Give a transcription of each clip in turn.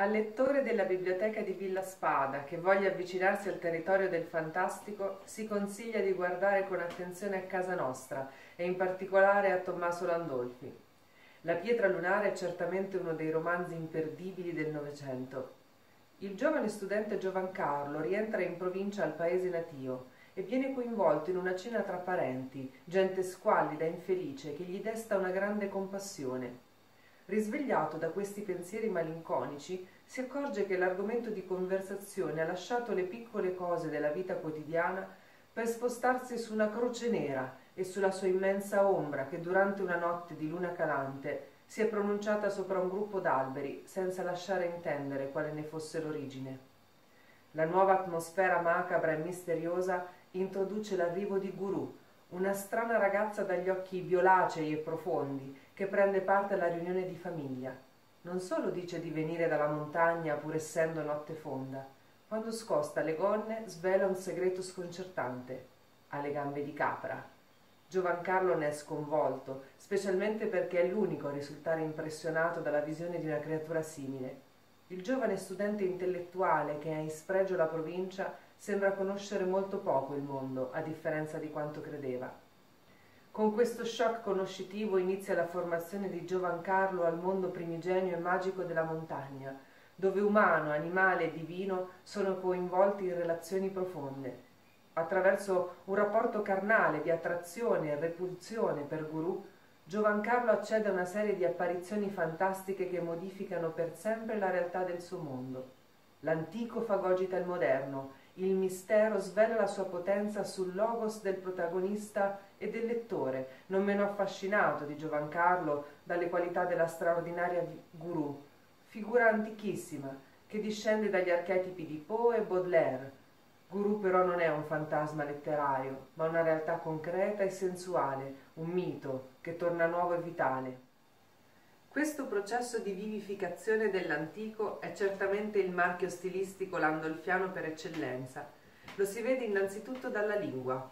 Al lettore della biblioteca di Villa Spada che voglia avvicinarsi al territorio del fantastico si consiglia di guardare con attenzione a casa nostra e in particolare a Tommaso Landolfi. La pietra lunare è certamente uno dei romanzi imperdibili del Novecento. Il giovane studente Giovancarlo rientra in provincia al paese natio e viene coinvolto in una cena tra parenti, gente squallida e infelice che gli desta una grande compassione. Risvegliato da questi pensieri malinconici, si accorge che l'argomento di conversazione ha lasciato le piccole cose della vita quotidiana per spostarsi su una croce nera e sulla sua immensa ombra che durante una notte di luna calante si è pronunciata sopra un gruppo d'alberi senza lasciare intendere quale ne fosse l'origine. La nuova atmosfera macabra e misteriosa introduce l'arrivo di Guru, una strana ragazza dagli occhi violacei e profondi che prende parte alla riunione di famiglia. Non solo dice di venire dalla montagna pur essendo notte fonda, quando scosta le gonne svela un segreto sconcertante. Ha le gambe di capra. Giovancarlo ne è sconvolto, specialmente perché è l'unico a risultare impressionato dalla visione di una creatura simile. Il giovane studente intellettuale che ha in spregio la provincia sembra conoscere molto poco il mondo, a differenza di quanto credeva. Con questo shock conoscitivo inizia la formazione di Giovancarlo al mondo primigenio e magico della montagna, dove umano, animale e divino sono coinvolti in relazioni profonde. Attraverso un rapporto carnale di attrazione e repulsione per Guru, Giovancarlo accede a una serie di apparizioni fantastiche che modificano per sempre la realtà del suo mondo. L'antico fagogita il moderno, il mistero svela la sua potenza sul logos del protagonista e del lettore, non meno affascinato di Giovancarlo dalle qualità della straordinaria guru, figura antichissima che discende dagli archetipi di Poe e Baudelaire. Guru però non è un fantasma letterario, ma una realtà concreta e sensuale, un mito che torna nuovo e vitale. Questo processo di vivificazione dell'antico è certamente il marchio stilistico landolfiano per eccellenza. Lo si vede innanzitutto dalla lingua.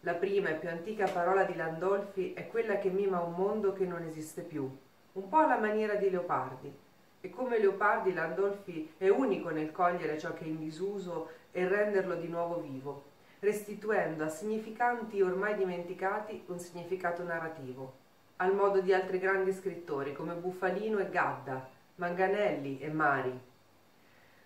La prima e più antica parola di Landolfi è quella che mima un mondo che non esiste più, un po' alla maniera di Leopardi. E come Leopardi, Landolfi è unico nel cogliere ciò che è in disuso e renderlo di nuovo vivo, restituendo a significanti ormai dimenticati un significato narrativo al modo di altri grandi scrittori come Buffalino e Gadda, Manganelli e Mari.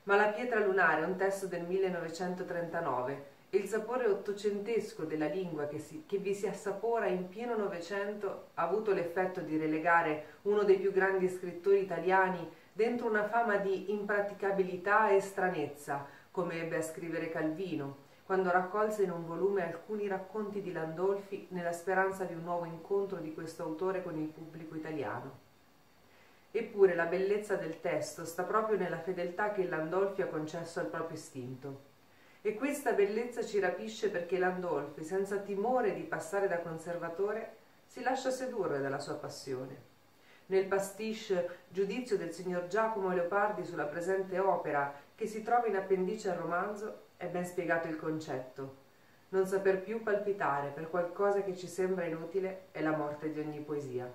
Ma La pietra lunare è un testo del 1939 e il sapore ottocentesco della lingua che, si, che vi si assapora in pieno Novecento ha avuto l'effetto di relegare uno dei più grandi scrittori italiani dentro una fama di impraticabilità e stranezza, come ebbe a scrivere Calvino, quando raccolse in un volume alcuni racconti di Landolfi nella speranza di un nuovo incontro di questo autore con il pubblico italiano. Eppure la bellezza del testo sta proprio nella fedeltà che Landolfi ha concesso al proprio istinto. E questa bellezza ci rapisce perché Landolfi, senza timore di passare da conservatore, si lascia sedurre dalla sua passione. Nel pastiche Giudizio del signor Giacomo Leopardi sulla presente opera, che si trova in appendice al romanzo, è ben spiegato il concetto. Non saper più palpitare per qualcosa che ci sembra inutile è la morte di ogni poesia.